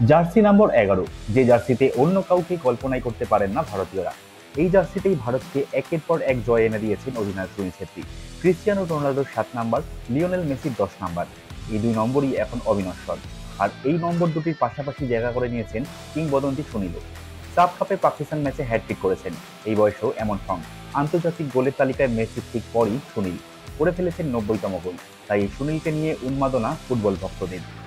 Jersey নম্বর এগারো, যে জার্সিতে অন্য কাউকে কল্পনাই করতে পারেন না ভারতীয়রা। এই জার্সিতেই ভারতকে একের পর এক জয় এনে দিয়েছেন অধিনায়ক সুনীল ছেত্রী। ক্রিস্টিয়ানো রোনাল্ডোর সাত নাম্বার, লিওনেল মেসির দশ নাম্বার। এই দুই নম্বরই এখন অবিনশ্বর। আর এই নম্বর দুটির পাশাপাশি জায়গা করে নিয়েছেন কিংবদন্তি সুনীল সাফ কাপে পাকিস্তান ম্যাচে হ্যাট্রিক করেছেন। এই বয়সেও এমন ফর্ম। আন্তর্জাতিক গোলের তালিকায় মেসির ঠিক পরই সুনীল। করে ফেলেছেন নব্বইতম গোল। তাই সুনীলকে নিয়ে উন্মাদনা ফুটবল ভক্তদের।